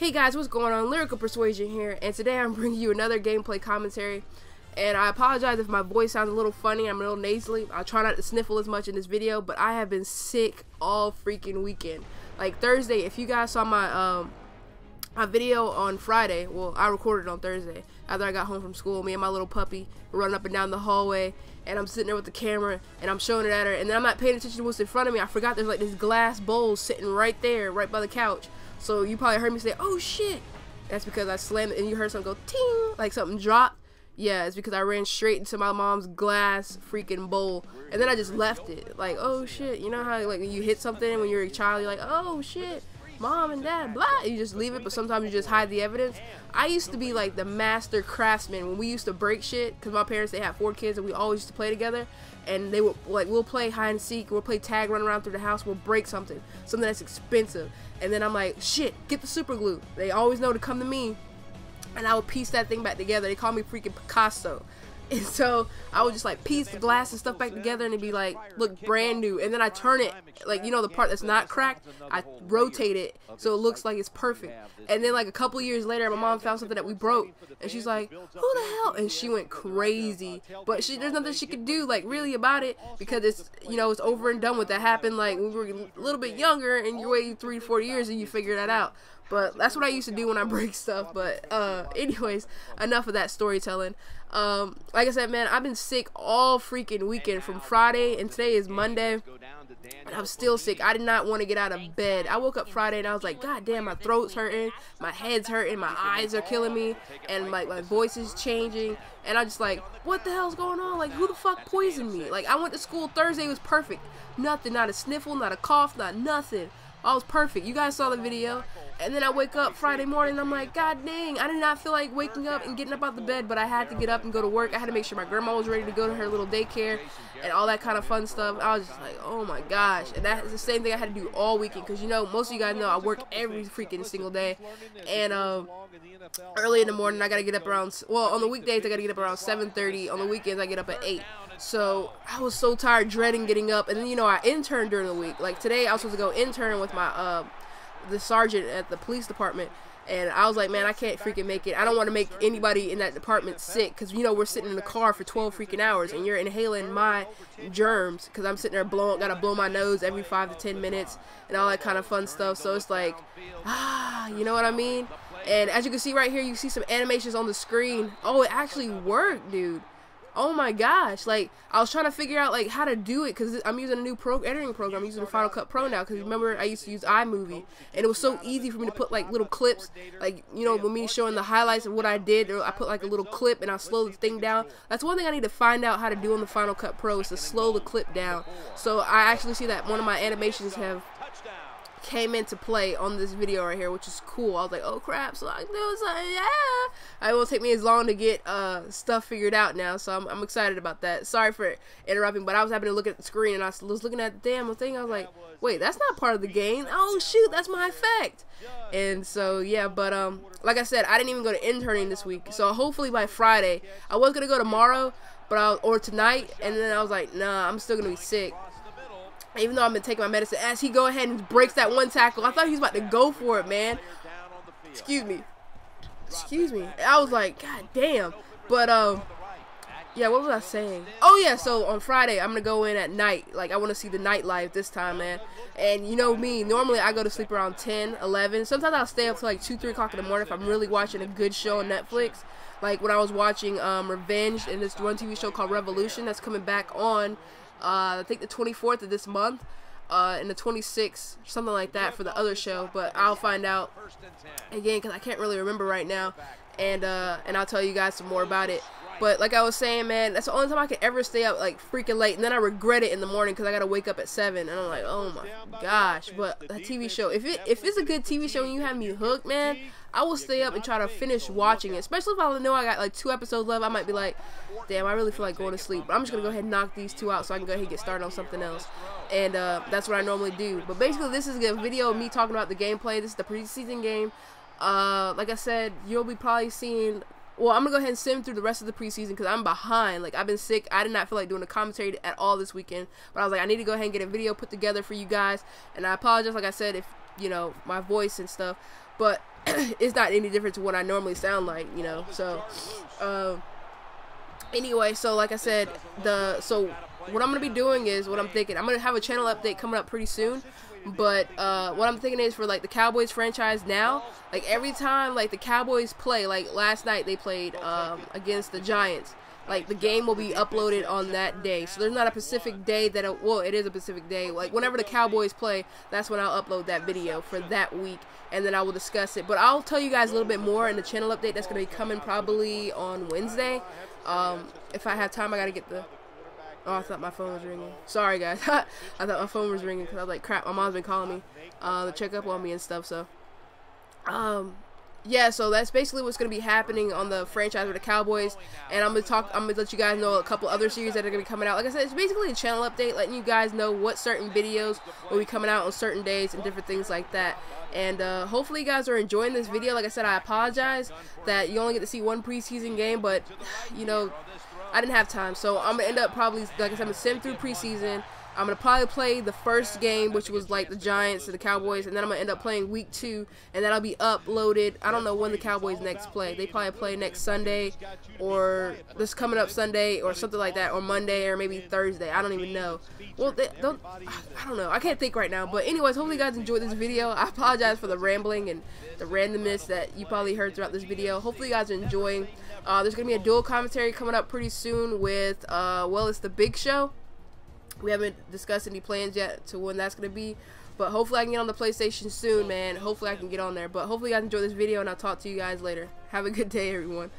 Hey guys, what's going on? Lyriqal Persuasion here, and today I'm bringing you another gameplay commentary. And I apologize if my voice sounds a little funny, I'm a little nasally. I'll try not to sniffle as much in this video, but I have been sick all freaking weekend. Like Thursday, if you guys saw my um my video on Friday, well, I recorded it on Thursday after I got home from school. Me and my little puppy were running up and down the hallway, and I'm sitting there with the camera, and I'm showing it at her, and then I'm not paying attention to what's in front of me. I forgot there's like this glass bowl sitting right there, right by the couch. So you probably heard me say, "Oh shit!" That's because I slammed it, and you heard something go ting, like something dropped. Yeah, it's because I ran straight into my mom's glass freaking bowl, and then I just left it. Like, oh shit, you know how like when you hit something when you're a child, you're like, oh shit mom and dad, blah. You just leave it, but sometimes you just hide the evidence. I used to be like the master craftsman when we used to break shit because my parents they had four kids and we always used to play together. And they would like we'll play hide and seek, we'll play tag, run around through the house, we'll break something, something that's expensive. And then I'm like, shit, get the super glue. They always know to come to me, and I would piece that thing back together. They call me freaking Picasso. And so I would just like piece the glass and stuff back together and it'd be like look brand new. And then I turn it like you know the part that's not cracked, I rotate it so it looks like it's perfect. And then like a couple years later, my mom found something that we broke and she's like, "Who the hell?" And she went crazy. But she there's nothing she could do like really about it because it's you know it's over and done with. That happened like when we were a little bit younger and you wait three to four years and you figure that out. But that's what I used to do when I break stuff. But uh, anyways, enough of that storytelling. Um, like I said, man, I've been sick all freaking weekend from Friday, and today is Monday. And I'm still sick. I did not want to get out of bed. I woke up Friday and I was like, God damn, my throat's hurting, my head's hurting, my eyes are killing me, and like my voice is changing. And I'm just like, what the hell's going on? Like, who the fuck poisoned me? Like, I went to school Thursday, was perfect. Nothing, not a sniffle, not a cough, not nothing. I was perfect. You guys saw the video. And then I wake up Friday morning I'm like, God dang, I did not feel like waking up and getting up out the bed, but I had to get up and go to work. I had to make sure my grandma was ready to go to her little daycare and all that kind of fun stuff. I was just like, oh my gosh. And that's the same thing I had to do all weekend because, you know, most of you guys know I work every freaking single day. And um, early in the morning, I got to get up around, well, on the weekdays, I got to get up around 7.30. On the weekends, I get up at 8. So I was so tired, dreading getting up. And then, you know, I interned during the week. Like today, I was supposed to go intern with my, uh, the sergeant at the police department and I was like, man, I can't freaking make it. I don't want to make anybody in that department sick because, you know, we're sitting in the car for 12 freaking hours and you're inhaling my germs because I'm sitting there blowing, got to blow my nose every 5 to 10 minutes and all that kind of fun stuff. So it's like, ah, you know what I mean? And as you can see right here, you see some animations on the screen. Oh, it actually worked, dude oh my gosh like i was trying to figure out like how to do it because i'm using a new pro editing program. I'm using the final cut pro now because remember i used to use imovie and it was so easy for me to put like little clips like you know when me showing the highlights of what i did or i put like a little clip and i slow the thing down. That's one thing i need to find out how to do on the final cut pro is to slow the clip down. So i actually see that one of my animations have came into play on this video right here, which is cool. I was like, oh crap, so I do something, yeah. It won't take me as long to get uh, stuff figured out now, so I'm, I'm excited about that. Sorry for interrupting, but I was having to look at the screen and I was looking at the damn thing. I was like, wait, that's not part of the game. Oh shoot, that's my effect. And so yeah, but um, like I said, I didn't even go to interning this week, so hopefully by Friday, I was gonna go tomorrow, but I or tonight, and then I was like, nah, I'm still gonna be sick even though I've been taking my medicine, as he go ahead and breaks that one tackle, I thought he was about to go for it, man. Excuse me. Excuse me. I was like, God damn. But, um, yeah, what was I saying? Oh, yeah, so on Friday, I'm going to go in at night. Like, I want to see the nightlife this time, man. And you know me, normally I go to sleep around 10, 11. Sometimes I'll stay up till like 2, 3 o'clock in the morning if I'm really watching a good show on Netflix. Like when I was watching um, Revenge and this one TV show called Revolution that's coming back on uh, I think the 24th of this month, uh, and the 26th, something like that for the other show. But I'll find out again because I can't really remember right now, and uh, and I'll tell you guys some more about it. But like I was saying, man, that's the only time I can ever stay up like freaking late, and then I regret it in the morning because I gotta wake up at seven, and I'm like, oh my gosh. But a TV show, if it if it's a good TV show and you have me hooked, man, I will stay up and try to finish watching it. Especially if I know I got like two episodes left, I might be like, damn, I really feel like going to sleep. But I'm just gonna go ahead and knock these two out so I can go ahead and get started on something else. And uh, that's what I normally do. But basically, this is a video of me talking about the gameplay. This is the preseason game. Uh, like I said, you'll be probably seeing well, I'm gonna go ahead and sim through the rest of the preseason because I'm behind. Like I've been sick. I did not feel like doing a commentary at all this weekend. But I was like, I need to go ahead and get a video put together for you guys. And I apologize, like I said, if you know my voice and stuff. but it's not any different to what I normally sound like, you know. So, um, anyway, so like I said, the so what I'm gonna be doing is what I'm thinking. I'm gonna have a channel update coming up pretty soon. But uh, what I'm thinking is for like the Cowboys franchise now, like every time like the Cowboys play, like last night they played um, against the Giants. Like the game will be uploaded on that day, so there's not a Pacific day that it, well it is a Pacific day. Like whenever the Cowboys play, that's when I'll upload that video for that week, and then I will discuss it. But I'll tell you guys a little bit more in the channel update that's gonna be coming probably on Wednesday. Um, if I have time, I gotta get the Oh, I thought my phone was ringing. Sorry, guys. I thought my phone was ringing because I was like, crap, my mom's been calling me uh, to check up on me and stuff. So, um, yeah, so that's basically what's going to be happening on the franchise with the Cowboys. And I'm going to talk, I'm going to let you guys know a couple other series that are going to be coming out. Like I said, it's basically a channel update, letting you guys know what certain videos will be coming out on certain days and different things like that. And uh, hopefully you guys are enjoying this video. Like I said, I apologize that you only get to see one preseason game, but, you know, I didn't have time, so I'm gonna end up probably like I said, I'm gonna sim through preseason. I'm gonna probably play the first game, which was like the Giants and the Cowboys, and then I'm gonna end up playing week two, and that'll be uploaded. I don't know when the Cowboys next play. They probably play next Sunday, or this coming up Sunday, or something like that, or Monday, or maybe Thursday. I don't even know. Well, they don't. I don't know. I can't think right now. But anyways, hopefully you guys enjoyed this video. I apologize for the rambling and the randomness that you probably heard throughout this video. Hopefully you guys are enjoying. Uh, there's gonna be a dual commentary coming up pretty soon with, uh, well, it's the Big Show. We haven't discussed any plans yet to when that's gonna be, but hopefully I can get on the PlayStation soon, man. Hopefully I can get on there. But hopefully you guys enjoy this video, and I'll talk to you guys later. Have a good day, everyone.